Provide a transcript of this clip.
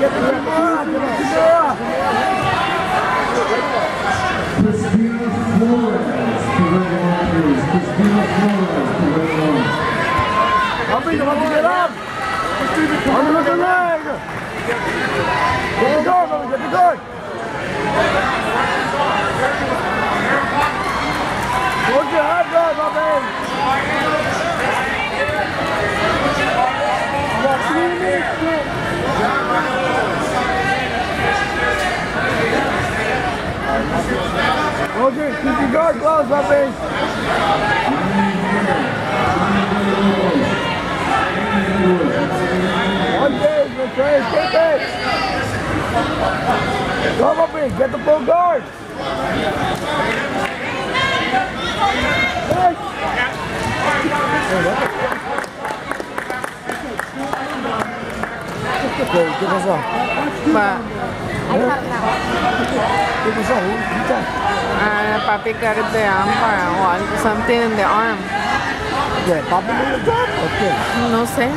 Christina Flores to ring on, please. Christina Flores to ring on. Vamos, vamos virar! Vamos no leg! Vamos, vamos, vamos, vamos! Hold your head up, my man! Watch me, Okay, keep your guard closed, my man. One day, let's try and get it. Come up in, get the full guard. Yes. Okay, ¿qué pasó? Pa- ¿Qué pasó? ¿Viste? ah, papi carete ámbar o algo, something in the arm. ¿Qué? ¿Papi lo llama o qué? No sé.